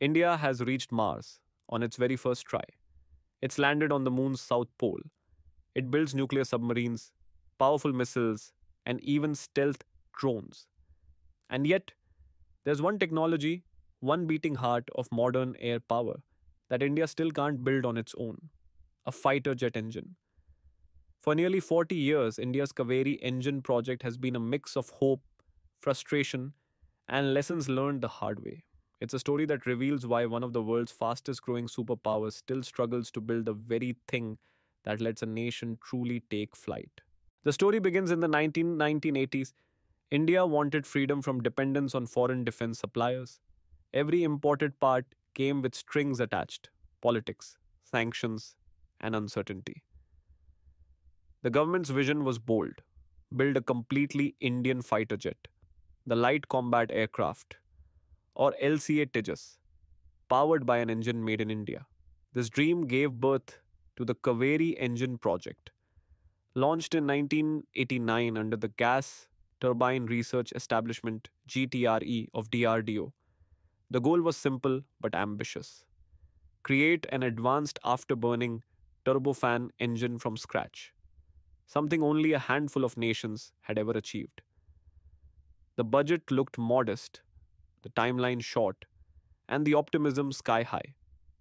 India has reached Mars on its very first try. It's landed on the moon's south pole. It builds nuclear submarines, powerful missiles, and even stealth drones. And yet, there's one technology, one beating heart of modern air power that India still can't build on its own a fighter jet engine. For nearly 40 years, India's Kaveri engine project has been a mix of hope, frustration, and lessons learned the hard way. It's a story that reveals why one of the world's fastest growing superpowers still struggles to build the very thing that lets a nation truly take flight. The story begins in the 19, 1980s. India wanted freedom from dependence on foreign defense suppliers. Every imported part came with strings attached politics, sanctions, and uncertainty. The government's vision was bold build a completely Indian fighter jet, the Light Combat Aircraft, or LCA Tejas, powered by an engine made in India. This dream gave birth to the Kaveri Engine Project, launched in 1989 under the Gas Turbine Research Establishment GTRE of DRDO. The goal was simple but ambitious create an advanced afterburning turbofan engine from scratch something only a handful of nations had ever achieved. The budget looked modest, the timeline short, and the optimism sky high.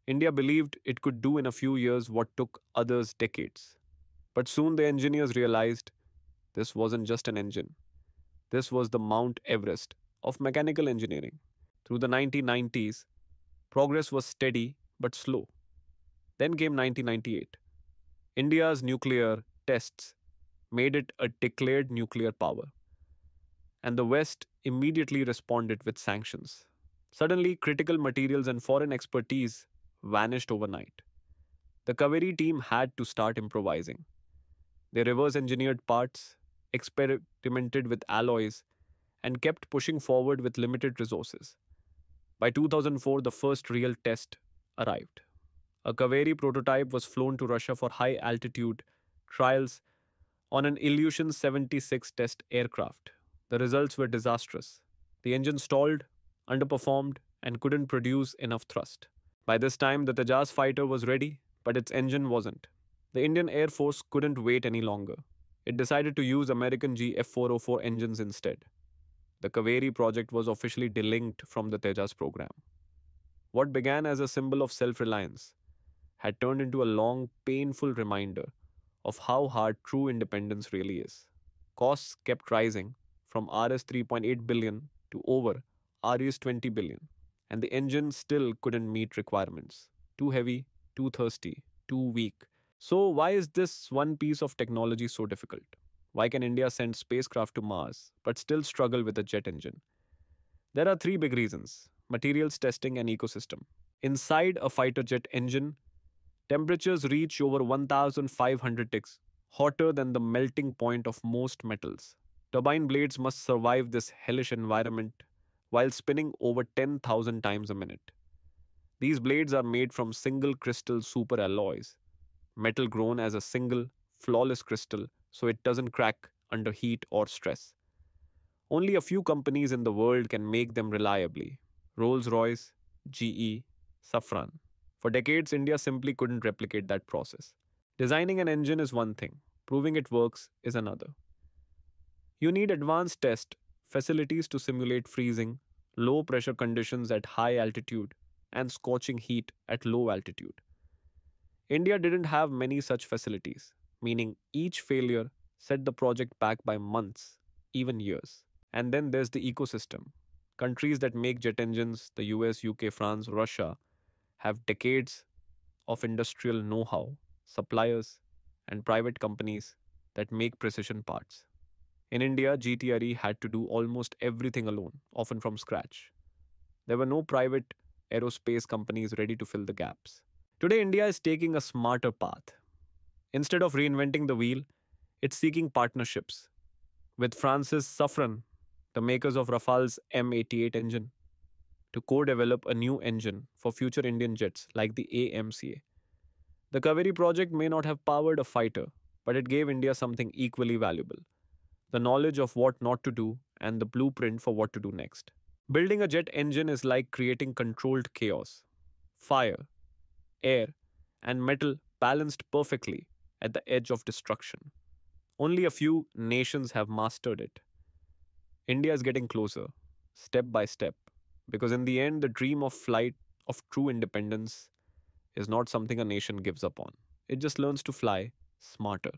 India believed it could do in a few years what took others decades. But soon the engineers realized this wasn't just an engine. This was the Mount Everest of mechanical engineering. Through the 1990s, progress was steady but slow. Then came 1998. India's nuclear tests made it a declared nuclear power. And the West immediately responded with sanctions. Suddenly, critical materials and foreign expertise vanished overnight. The Kaveri team had to start improvising. They reverse engineered parts, experimented with alloys, and kept pushing forward with limited resources. By 2004, the first real test arrived. A Kaveri prototype was flown to Russia for high altitude trials on an Ilyushin 76 test aircraft. The results were disastrous. The engine stalled, underperformed, and couldn't produce enough thrust. By this time, the Tejas fighter was ready, but its engine wasn't. The Indian Air Force couldn't wait any longer. It decided to use American GE F404 engines instead. The Kaveri project was officially delinked from the Tejas program. What began as a symbol of self reliance had turned into a long, painful reminder of how hard true independence really is. Costs kept rising from Rs 3.8 billion to over Rs 20 billion, and the engine still couldn't meet requirements. Too heavy, too thirsty, too weak. So, why is this one piece of technology so difficult? Why can India send spacecraft to Mars but still struggle with a jet engine? There are three big reasons materials testing and ecosystem. Inside a fighter jet engine, Temperatures reach over 1500 ticks, hotter than the melting point of most metals. Turbine blades must survive this hellish environment while spinning over 10,000 times a minute. These blades are made from single crystal superalloys, metal grown as a single, flawless crystal so it doesn't crack under heat or stress. Only a few companies in the world can make them reliably Rolls Royce, GE, Safran. For decades, India simply couldn't replicate that process. Designing an engine is one thing, proving it works is another. You need advanced test facilities to simulate freezing, low pressure conditions at high altitude, and scorching heat at low altitude. India didn't have many such facilities, meaning each failure set the project back by months, even years. And then there's the ecosystem. Countries that make jet engines, the US, UK, France, Russia, have decades of industrial know how, suppliers, and private companies that make precision parts. In India, GTRE had to do almost everything alone, often from scratch. There were no private aerospace companies ready to fill the gaps. Today, India is taking a smarter path. Instead of reinventing the wheel, it's seeking partnerships with France's Safran, the makers of Rafale's M88 engine, to co develop a new engine for future Indian jets like the AMCA. The Kaveri project may not have powered a fighter, but it gave India something equally valuable the knowledge of what not to do and the blueprint for what to do next. Building a jet engine is like creating controlled chaos. Fire, air, and metal balanced perfectly at the edge of destruction. Only a few nations have mastered it. India is getting closer, step by step, because in the end, the dream of flight, of true independence, is not something a nation gives up on. It just learns to fly smarter.